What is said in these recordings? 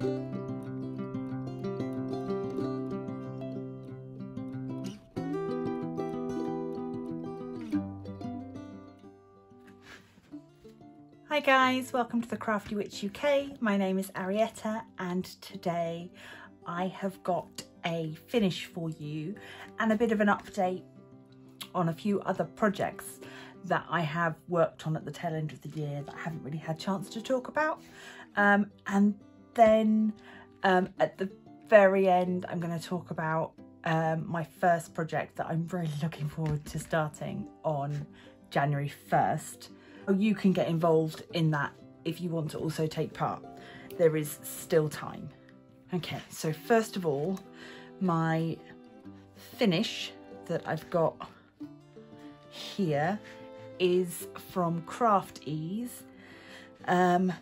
Hi guys, welcome to the Crafty Witch UK. My name is Arietta and today I have got a finish for you and a bit of an update on a few other projects that I have worked on at the tail end of the year that I haven't really had chance to talk about. Um, and then um, at the very end, I'm going to talk about um, my first project that I'm really looking forward to starting on January 1st. You can get involved in that if you want to also take part. There is still time. Okay, so first of all, my finish that I've got here is from Craft Ease. Um,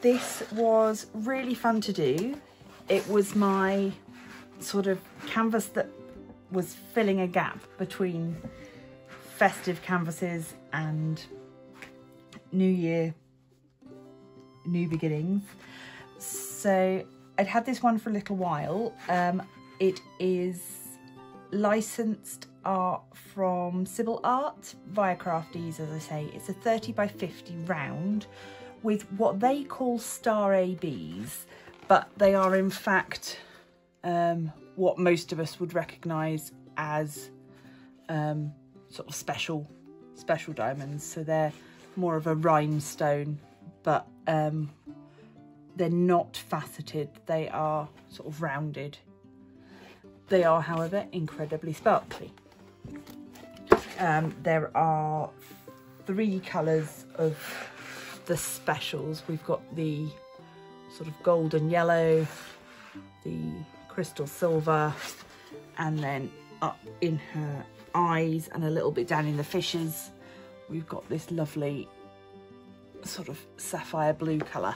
this was really fun to do. It was my sort of canvas that was filling a gap between festive canvases and New Year, New Beginnings. So I'd had this one for a little while. Um, it is licensed art from Sybil Art via Craft-Ease, as I say. It's a 30 by 50 round with what they call star ABs, but they are in fact um, what most of us would recognise as um, sort of special special diamonds. So they're more of a rhinestone, but um, they're not faceted. They are sort of rounded. They are, however, incredibly sparkly. Um, there are three colours of the specials. We've got the sort of golden yellow, the crystal silver, and then up in her eyes and a little bit down in the fishes, we've got this lovely sort of sapphire blue colour.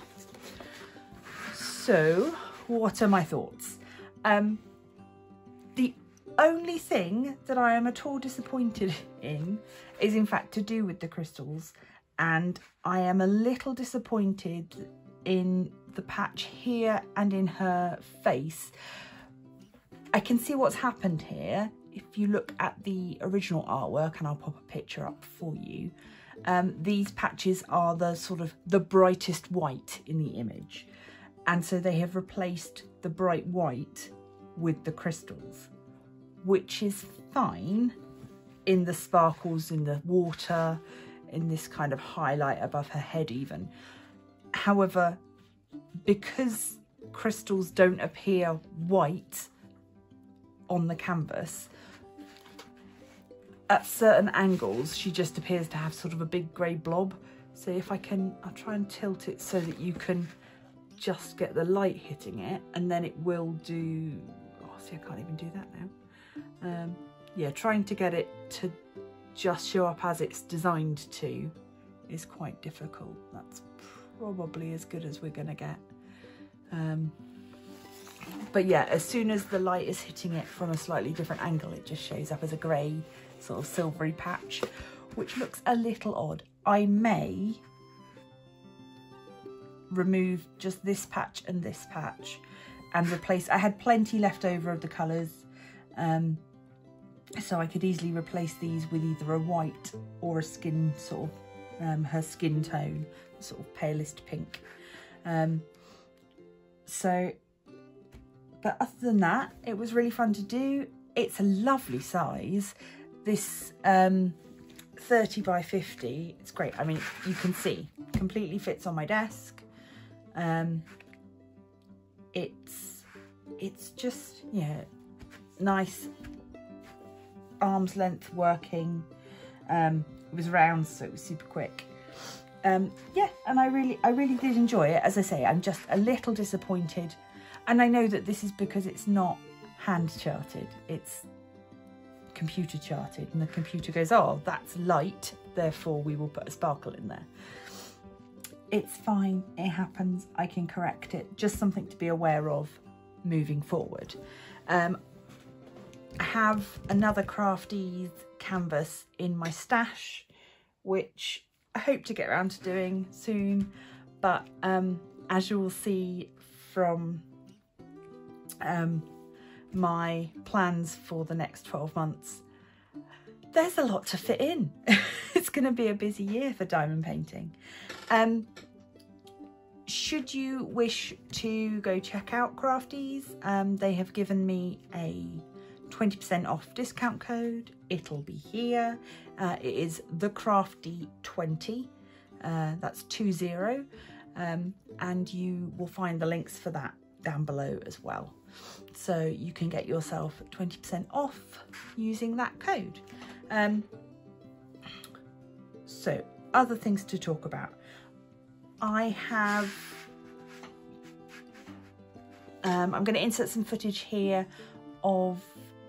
So, what are my thoughts? Um, the only thing that I am at all disappointed in is in fact to do with the crystals and I am a little disappointed in the patch here and in her face. I can see what's happened here if you look at the original artwork and I'll pop a picture up for you. Um, these patches are the sort of the brightest white in the image and so they have replaced the bright white with the crystals which is fine in the sparkles in the water in this kind of highlight above her head even. However, because crystals don't appear white on the canvas, at certain angles she just appears to have sort of a big grey blob. So if I can, I'll try and tilt it so that you can just get the light hitting it and then it will do, oh see I can't even do that now. Um, yeah, trying to get it to just show up as it's designed to is quite difficult. That's probably as good as we're going to get. Um, but yeah, as soon as the light is hitting it from a slightly different angle, it just shows up as a grey sort of silvery patch, which looks a little odd. I may remove just this patch and this patch and replace, I had plenty left over of the colours. Um, so I could easily replace these with either a white or a skin sort of, um, her skin tone, sort of palest pink. Um, so, but other than that, it was really fun to do. It's a lovely size. This um, 30 by 50, it's great. I mean, you can see, completely fits on my desk. Um, it's, it's just, yeah, nice arm's length working. Um, it was round, so it was super quick. Um, yeah, and I really, I really did enjoy it. As I say, I'm just a little disappointed. And I know that this is because it's not hand charted. It's computer charted and the computer goes, oh, that's light. Therefore we will put a sparkle in there. It's fine. It happens. I can correct it. Just something to be aware of moving forward. Um, have another Craft-Ease canvas in my stash, which I hope to get around to doing soon. But um, as you will see from um, my plans for the next 12 months, there's a lot to fit in. it's going to be a busy year for diamond painting. Um, should you wish to go check out Craft-Ease, um, they have given me a 20% off discount code. It'll be here. Uh, it is the Crafty 20. Uh, that's two zero. Um, and you will find the links for that down below as well. So you can get yourself 20% off using that code. Um, so other things to talk about. I have, um, I'm going to insert some footage here of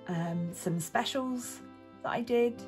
um, some specials that I did.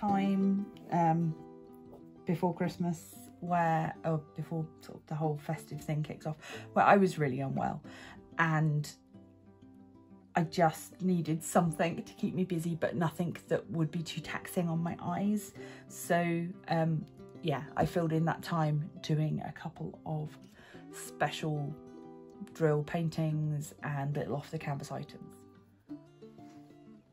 Time um, before Christmas where, oh, before sort of the whole festive thing kicks off, where I was really unwell and I just needed something to keep me busy, but nothing that would be too taxing on my eyes. So um, yeah, I filled in that time doing a couple of special drill paintings and little off the canvas items.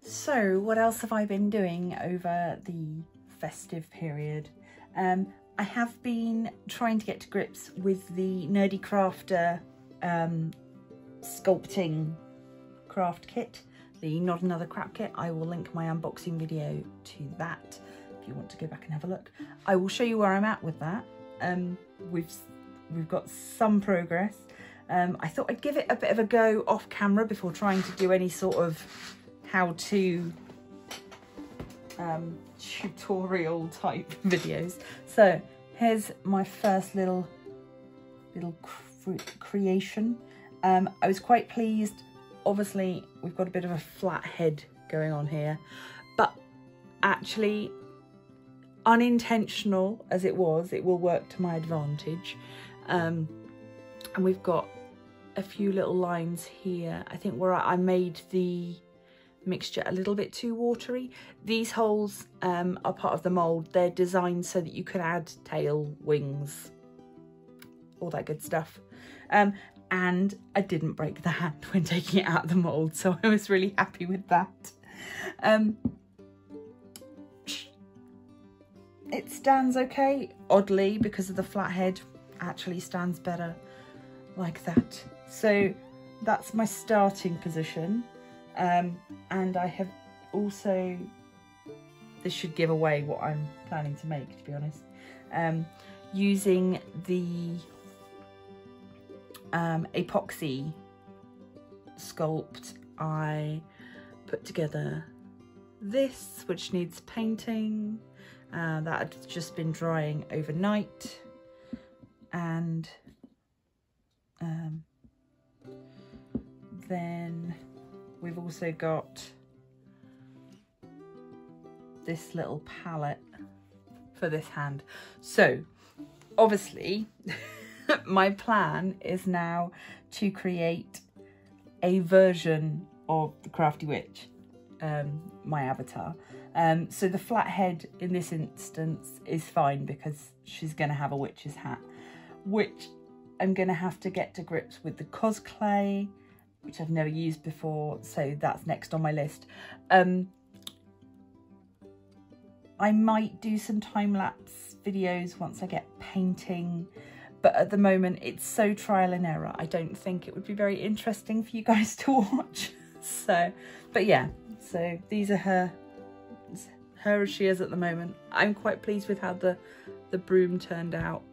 So what else have I been doing over the festive period? Um, I have been trying to get to grips with the Nerdy Crafter um, sculpting craft kit, the Not Another Crap kit. I will link my unboxing video to that if you want to go back and have a look. I will show you where I'm at with that. Um, we've, we've got some progress. Um, I thought I'd give it a bit of a go off camera before trying to do any sort of how to um, tutorial type videos. So here's my first little little cre creation. Um, I was quite pleased. Obviously, we've got a bit of a flat head going on here, but actually unintentional as it was, it will work to my advantage. Um, and we've got a few little lines here. I think where I made the mixture a little bit too watery. These holes um, are part of the mould. They're designed so that you can add tail, wings, all that good stuff. Um, and I didn't break the hand when taking it out of the mould, so I was really happy with that. Um, it stands okay, oddly, because of the flat head, actually stands better like that. So that's my starting position. Um, and I have also, this should give away what I'm planning to make, to be honest, um, using the um, epoxy sculpt, I put together this, which needs painting. Uh, that had just been drying overnight. And um, then we've also got this little palette for this hand. So obviously my plan is now to create a version of the Crafty Witch, um, my avatar. Um, so the flat head in this instance is fine because she's going to have a witch's hat, which I'm going to have to get to grips with the Cosclay, which I've never used before, so that's next on my list. Um, I might do some time-lapse videos once I get painting, but at the moment it's so trial and error. I don't think it would be very interesting for you guys to watch. so, but yeah, so these are her, her as she is at the moment. I'm quite pleased with how the, the broom turned out.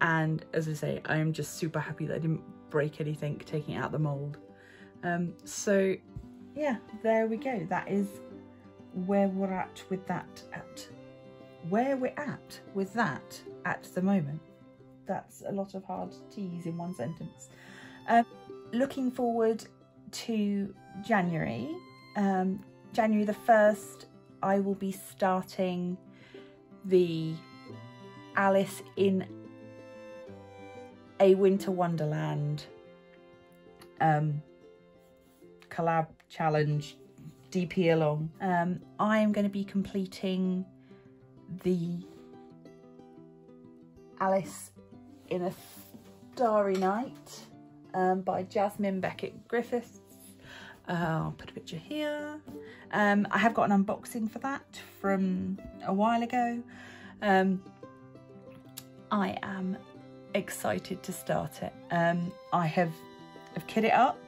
And as I say, I am just super happy that I didn't break anything taking out the mould. Um, so yeah, there we go. That is where we're at with that at where we're at with that at the moment. That's a lot of hard T's in one sentence. Um, looking forward to January. Um, January the 1st, I will be starting the Alice in a Winter Wonderland um, collab challenge DP along. Um, I am going to be completing the Alice in a Starry Night um, by Jasmine Becket Griffiths. Uh, I'll put a picture here. Um, I have got an unboxing for that from a while ago. Um, I am excited to start it. Um, I have I've kit it up,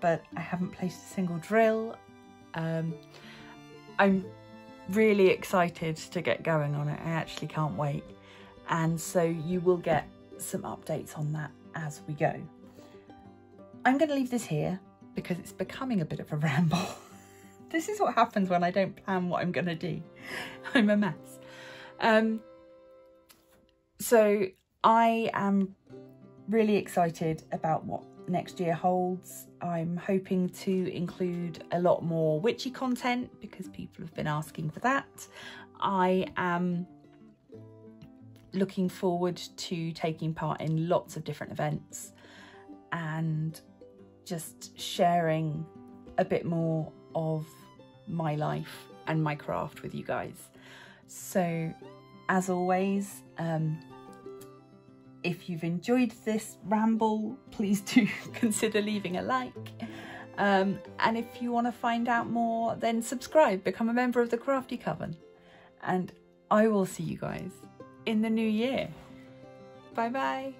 but I haven't placed a single drill. Um, I'm really excited to get going on it. I actually can't wait. And so you will get some updates on that as we go. I'm going to leave this here because it's becoming a bit of a ramble. this is what happens when I don't plan what I'm going to do. I'm a mess. Um, so I am really excited about what next year holds. I'm hoping to include a lot more witchy content because people have been asking for that. I am looking forward to taking part in lots of different events and just sharing a bit more of my life and my craft with you guys. So, as always, um, if you've enjoyed this ramble, please do consider leaving a like. Um, and if you want to find out more, then subscribe, become a member of the Crafty Coven. And I will see you guys in the new year. Bye bye.